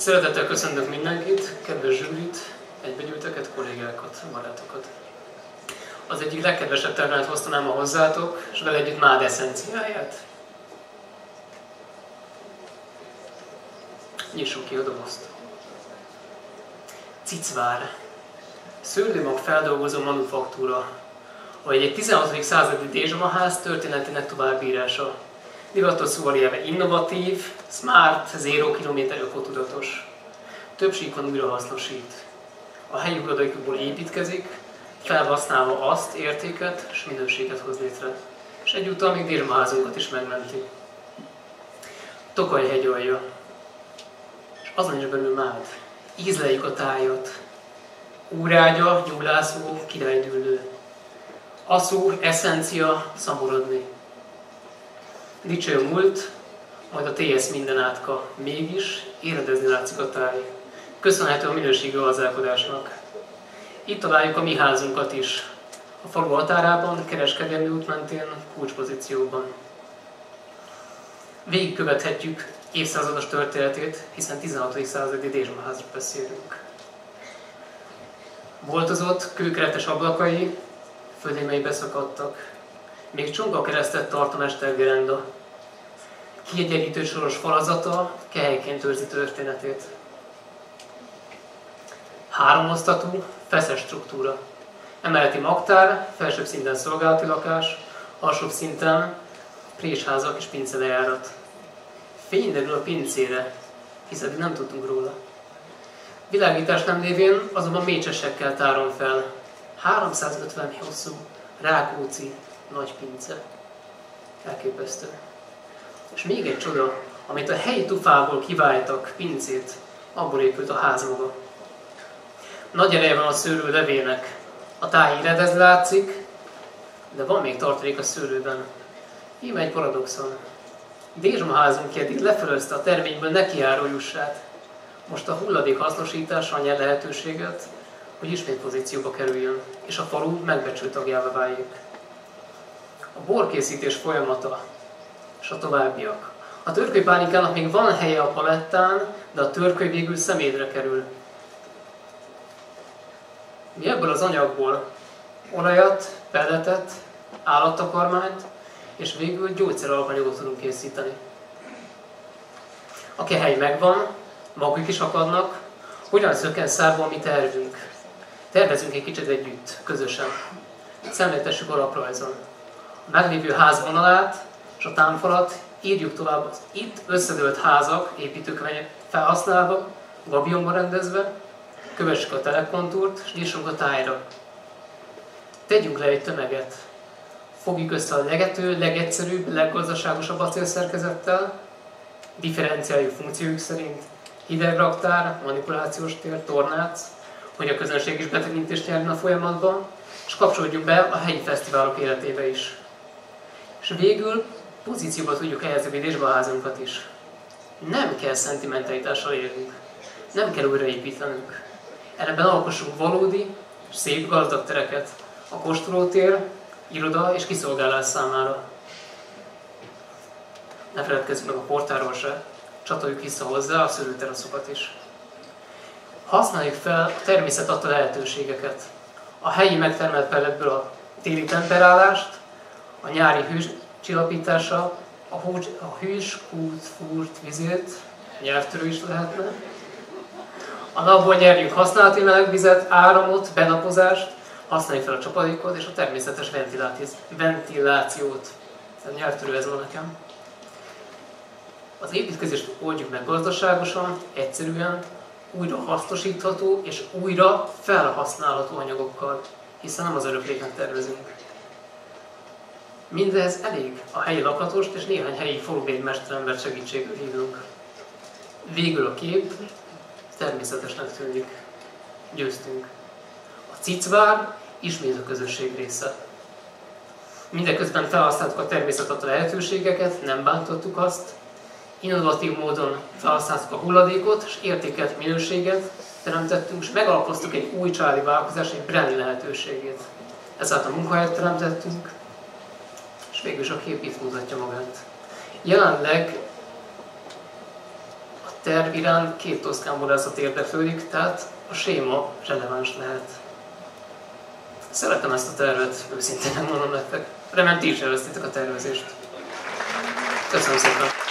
Szeretettel köszöntök mindenkit, kedves zsűrit, egybegyűlteket, kollégákat, barátokat. Az egyik legkedvesebb termelet hoztam a hozzátok, és vele együtt mád eszenciáját. Nyissuk ki a dobozt. Cicvár. Szőlőmag feldolgozó manufaktúra, vagy egy 16. századi dézsmaház történetének továbbírása. Divatos szóval élve innovatív, smart, zero kilométer ökotudatos. Több síkon újra hasznosít. A helyi hulladékokból építkezik, felhasználva azt, értéket és minőséget hoz létre. És egyúttal még dézsmaházunkat is megmenti. Tokaj hegy alja. És azon is belül mád. Ízleljük a tájat. Úrágya, nyúlászó, királydüllő. Aszú, eszencia, szamorodni. Dicső múlt, majd a TS minden átka. Mégis éredezni látszik a táj. Köszönhető a minőségi gazdálkodásnak. Itt találjuk a mi házunkat is. A falu határában, kereskedelmi út mentén, kulcspozícióban. Végigkövethetjük évszázados történetét, hiszen 16. századi Dézsmaházról beszélünk. Voltozott, kőkeretes ablakai, földémei beszakadtak. Még csonka keresztet tart a mestergerenda. Kiegyenlítő soros falazata kehelyként őrzi történetét. Háromosztatú, feszes struktúra. Emeleti magtár, felsőbb szinten szolgálati lakás, alsóbb szinten présházak és pincelejárat. Fény derül a pincére, hiszen nem tudtunk róla. Világítás nem lévén azonban mécsesekkel tárom fel. 350 hosszú, Rákóczi nagy pince. Elképesztő. És még egy csoda, amit a helyi tufából kiváltak pincét, abból épült a ház maga. Nagy ereje van a szőlő levének. A táj éredez látszik, de van még tartalék a szőlőben. Íme egy paradoxon. Dézsma házunk eddig lefelőzte a terményből nekiáró jussát. Most a hulladék hasznosítása nyer lehetőséget, hogy ismét pozícióba kerüljön, és a falu megbecsült tagjává váljék. A borkészítés folyamata és a továbbiak. A törkölypálinkának még van helye a palettán, de a törköly végül szemédre kerül. Mi ebből az anyagból olajat, pelletet, állattakarmányt és végül gyógyszeralapanyagot tudunk készíteni. A kehely megvan, maguk is akadnak, hogyan szökken szárból mi tervünk. Tervezünk egy kicsit együtt, közösen. Szemléltessük alaprajzon. Meglévő ház vonalát és a támfalat írjuk tovább az itt összedőlt házak, építők felhasználva, gabionba rendezve, kövessük a telekontúrt, és nyissunk a tájra. Tegyünk le egy tömeget. Fogjuk össze a legető, legegyszerűbb, leggazdaságosabb acélszerkezettel, differenciáljuk funkciójuk szerint, hidegraktár, manipulációs tér, tornác, hogy a közönség is betekintést nyerjen a folyamatban, és kapcsolódjunk be a helyi fesztiválok életébe is. És végül pozícióba tudjuk helyezni a házunkat is. Nem kell szentimentalitással élnünk. Nem kell újraépítenünk. Ebben alkossunk valódi, szép gazdag tereket a kóstolótér, iroda és kiszolgálás számára. Ne feledkezzünk meg a portáról se, csatoljuk vissza hozzá a szülőteraszokat is. Használjuk fel a természet adta lehetőségeket. A helyi megtermelt pelletből a téli temperálást, a nyári hős csillapítása, a, hús, a hűs, kút, fúrt vizét, nyelvtörő is lehetne. A napból nyerjünk használati melegvizet, áramot, benapozást, használjuk fel a csapadékot és a természetes ventilációt. A nyelvtörő ez van nekem. Az építkezést oldjuk meg gazdaságosan, egyszerűen, újra hasznosítható és újra felhasználható anyagokkal, hiszen nem az örökléken tervezünk. Mindez elég a helyi lakatost és néhány helyi falubéli mesterember segítségül hívunk. Végül a kép természetesnek tűnik. Győztünk. A cicvár ismét a közösség része. Mindeközben felhasználtuk a természet adta lehetőségeket, nem bántottuk azt, innovatív módon felhasználtuk a hulladékot, és értékelt minőséget teremtettünk, és megalapoztuk egy új családi vállalkozás, egy brand lehetőségét. Ezáltal munkahelyet teremtettünk, és végül is a kép itt mutatja magát. Jelenleg a terv iránt két toszkán borászat érdeklődik, tehát a séma releváns lehet. Szeretem ezt a tervet, őszintén mondom nektek. Remélem ti is a tervezést. Köszönöm szépen!